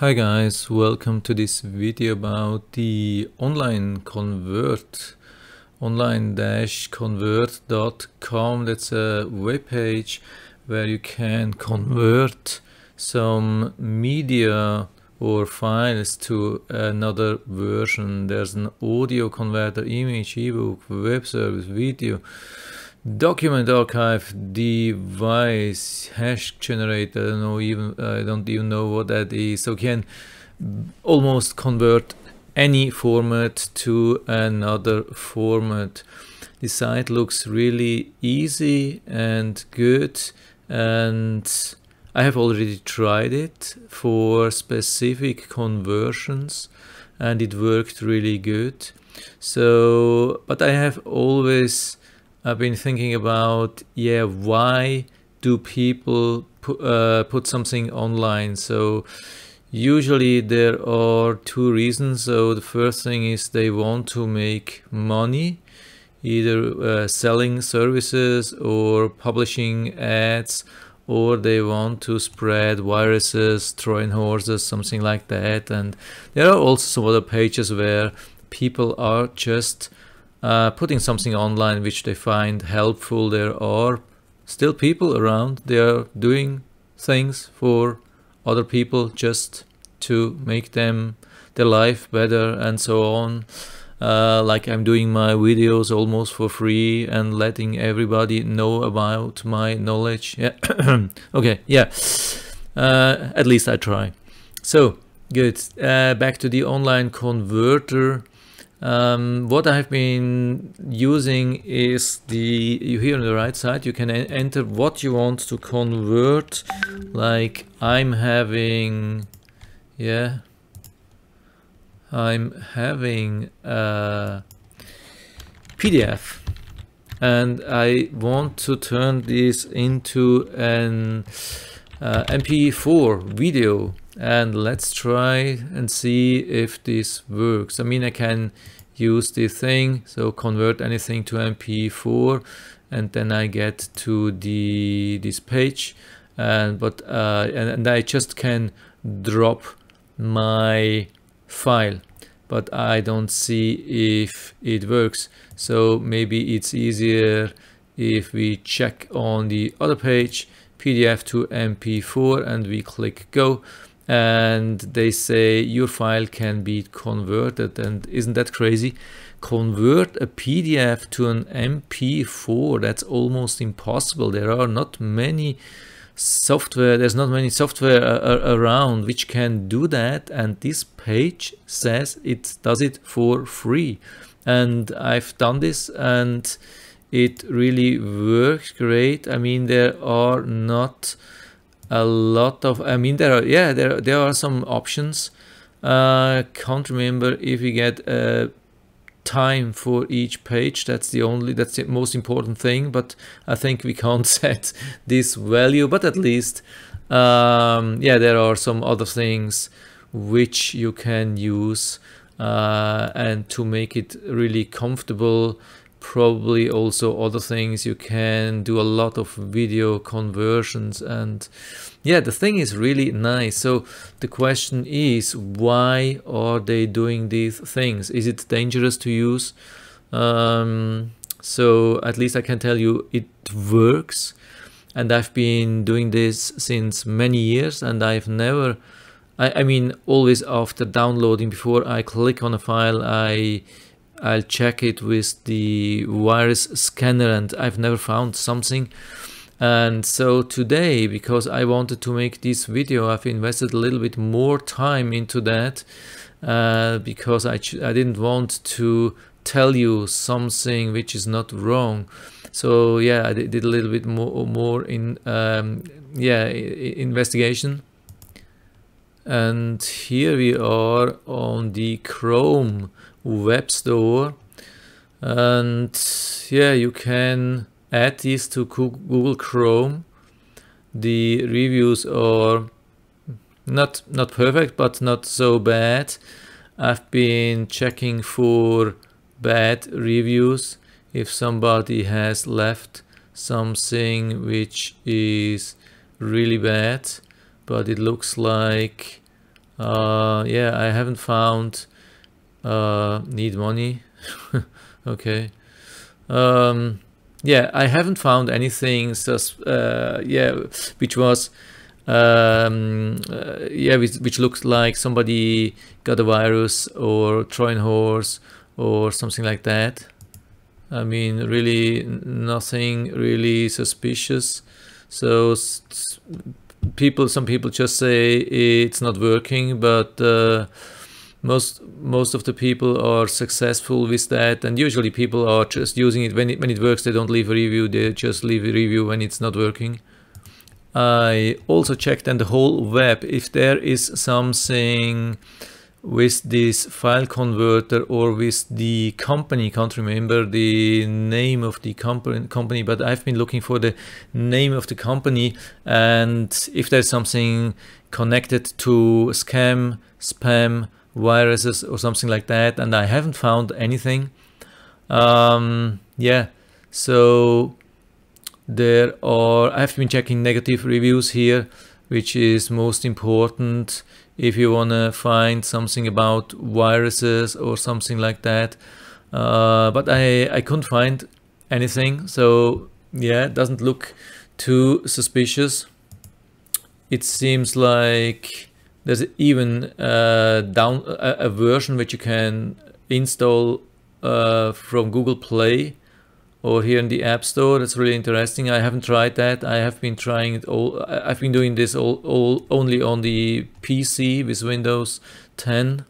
Hi guys, welcome to this video about the online convert online-convert.com that's a web page where you can convert some media or files to another version. There's an audio converter image ebook web service video document archive device hash generator i don't know even i don't even know what that is. So can almost convert any format to another format. The site looks really easy and good and I have already tried it for specific conversions and it worked really good. So but I have always I've been thinking about, yeah, why do people put, uh, put something online? So usually there are two reasons. So the first thing is they want to make money, either uh, selling services or publishing ads, or they want to spread viruses, Trojan horses, something like that. And there are also some other pages where people are just uh, putting something online which they find helpful. There are still people around. They are doing things for other people just to make them their life better and so on. Uh, like I'm doing my videos almost for free and letting everybody know about my knowledge. Yeah. okay. Yeah. Uh, at least I try. So good. Uh, back to the online converter. Um, what I've been using is the, you here on the right side, you can enter what you want to convert. Like I'm having, yeah, I'm having a PDF and I want to turn this into an uh, MP4 video and let's try and see if this works. I mean, I can use this thing, so convert anything to MP4 and then I get to the this page. And but uh, and, and I just can drop my file. But I don't see if it works. So maybe it's easier if we check on the other page PDF to MP4 and we click go and they say your file can be converted. And isn't that crazy? Convert a pdf to an mp4 that's almost impossible. There are not many software there's not many software around which can do that. And this page says it does it for free. And i've done this and it really works great. I mean there are not a lot of i mean there are yeah there there are some options. Uh can't remember if we get a time for each page. That's the only that's the most important thing but i think we can't set this value but at least um yeah there are some other things which you can use uh, and to make it really comfortable probably also other things. You can do a lot of video conversions and yeah the thing is really nice. So the question is why are they doing these things? Is it dangerous to use? Um, so at least I can tell you it works. And I've been doing this since many years and I've never I, I mean always after downloading before I click on a file I I'll check it with the virus scanner and I've never found something. And so today because I wanted to make this video I've invested a little bit more time into that uh, because I, I didn't want to tell you something which is not wrong. So yeah I did a little bit more more in um, yeah investigation and here we are on the Chrome web store. And yeah you can add these to Google Chrome. The reviews are not not perfect but not so bad. I've been checking for bad reviews. If somebody has left something which is really bad but it looks like uh, yeah I haven't found uh, need money. Okay. Um, yeah I haven't found anything. Sus uh, yeah which was um, uh, yeah which, which looks like somebody got a virus or Trojan horse or something like that. I mean really nothing really suspicious. So people some people just say it's not working but uh, most most of the people are successful with that. And usually people are just using it. When it when it works they don't leave a review. They just leave a review when it's not working. I also checked on the whole web if there is something with this file converter or with the company can't remember the name of the company company but i've been looking for the name of the company and if there's something connected to scam spam viruses or something like that and i haven't found anything um, yeah so there are i've been checking negative reviews here which is most important if you want to find something about viruses or something like that. Uh, but I, I couldn't find anything. So yeah, it doesn't look too suspicious. It seems like there's even uh, down a, a, version which you can install uh, from Google Play or here in the App Store. That's really interesting. I haven't tried that. I have been trying it all. I've been doing this all, all only on the PC with Windows 10.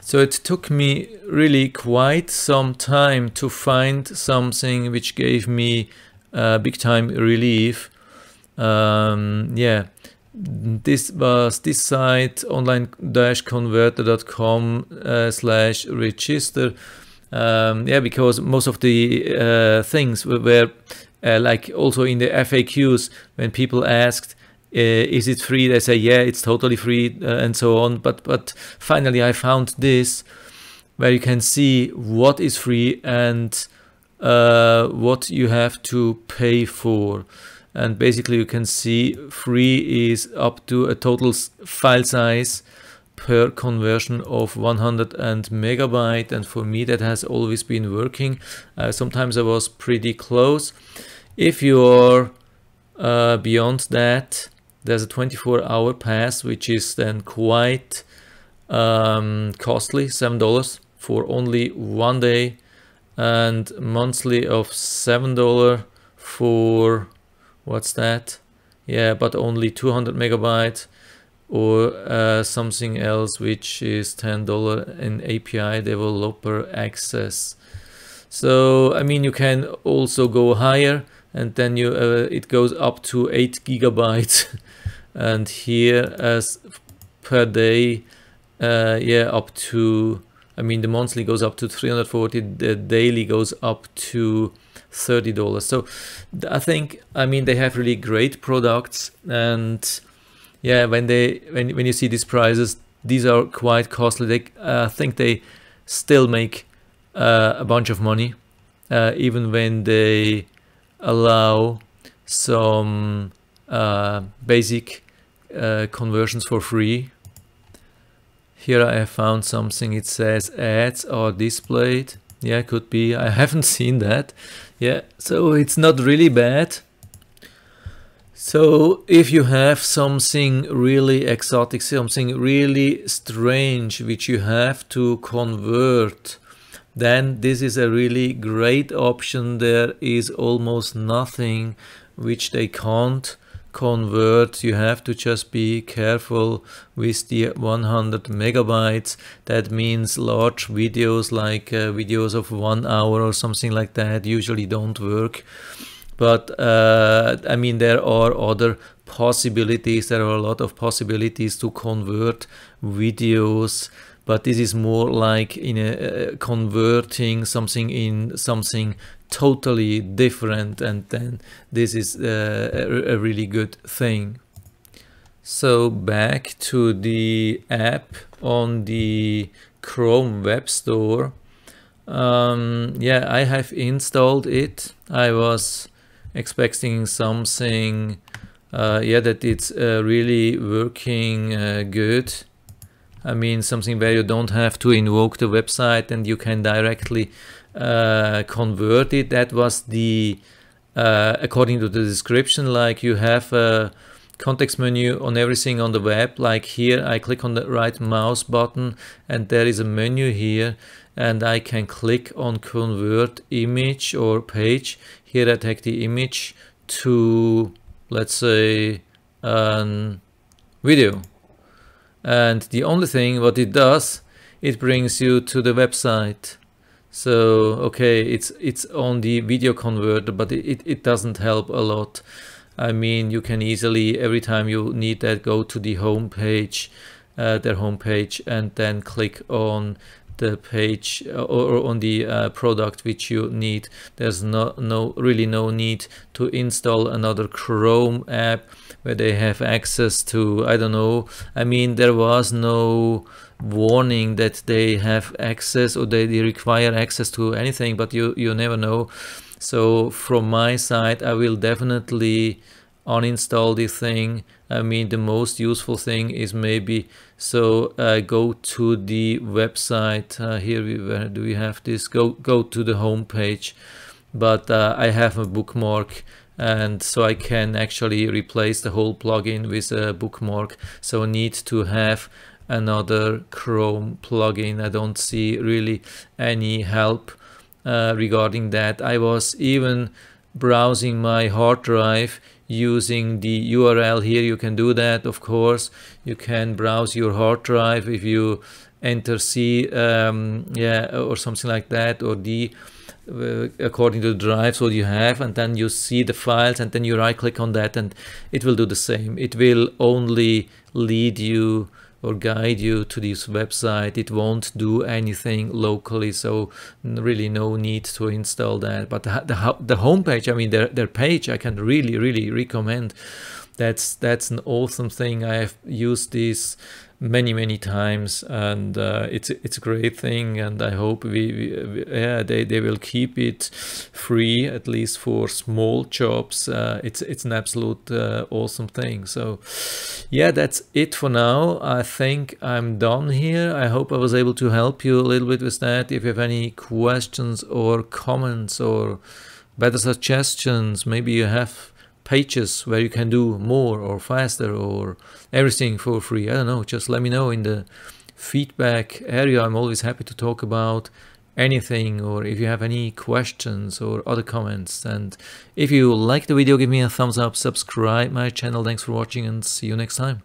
So it took me really quite some time to find something which gave me big time relief. Um, yeah, this was this site online-converter.com uh, slash register um, yeah, because most of the uh, things were uh, like also in the FAQs when people asked, uh, "Is it free?" They say, "Yeah, it's totally free," uh, and so on. But but finally, I found this where you can see what is free and uh, what you have to pay for. And basically, you can see free is up to a total file size per conversion of 100 and megabyte and for me that has always been working. Uh, sometimes I was pretty close. If you're uh, beyond that there's a 24 hour pass which is then quite um, costly seven dollars for only one day and monthly of seven dollar for what's that? Yeah but only 200 megabyte or uh, something else which is $10 in API developer access. So I mean you can also go higher and then you uh, it goes up to 8 gigabytes and here as per day uh, yeah up to I mean the monthly goes up to 340 the daily goes up to $30 so I think I mean they have really great products and yeah, when they when when you see these prices, these are quite costly. They uh, think they still make uh, a bunch of money, uh, even when they allow some uh, basic uh, conversions for free. Here I have found something. It says ads are displayed. Yeah, could be. I haven't seen that. Yeah, so it's not really bad. So if you have something really exotic, something really strange which you have to convert, then this is a really great option. There is almost nothing which they can't convert. You have to just be careful with the 100 megabytes. That means large videos like uh, videos of one hour or something like that usually don't work but uh, I mean there are other possibilities. There are a lot of possibilities to convert videos but this is more like in a uh, converting something in something totally different and then this is uh, a, a really good thing. So back to the app on the Chrome Web Store. Um, yeah I have installed it. I was expecting something uh, yeah that it's uh, really working uh, good. I mean something where you don't have to invoke the website and you can directly uh, convert it. That was the uh, according to the description like you have a context menu on everything on the web. Like here I click on the right mouse button and there is a menu here and I can click on convert image or page here I take the image to let's say a video. And the only thing what it does it brings you to the website. So okay it's it's on the video converter but it, it doesn't help a lot. I mean you can easily every time you need that go to the home page uh, their home page and then click on the page uh, or on the uh, product which you need. There's no no really no need to install another chrome app where they have access to i don't know. I mean there was no warning that they have access or they, they require access to anything but you you never know. So from my side i will definitely uninstall this thing. I mean the most useful thing is maybe so uh, go to the website uh, here we where do we have this? Go go to the home page but uh, I have a bookmark and so I can actually replace the whole plugin with a bookmark. So I need to have another Chrome plugin. I don't see really any help uh, regarding that. I was even browsing my hard drive using the URL here you can do that of course. You can browse your hard drive if you enter C um, yeah or something like that or D uh, according to the drives what you have and then you see the files and then you right click on that and it will do the same. It will only lead you or guide you to this website. It won't do anything locally so really no need to install that. But the, the, the homepage i mean their, their page i can really really recommend. That's that's an awesome thing. I have used this many many times and uh, it's it's a great thing and I hope we, we, yeah they, they will keep it free at least for small jobs. Uh, it's it's an absolute uh, awesome thing. So yeah that's it for now. I think I'm done here. I hope I was able to help you a little bit with that. If you have any questions or comments or better suggestions maybe you have pages where you can do more or faster or everything for free. I don't know, just let me know in the feedback area. I'm always happy to talk about anything or if you have any questions or other comments. And if you like the video, give me a thumbs up, subscribe my channel. Thanks for watching and see you next time.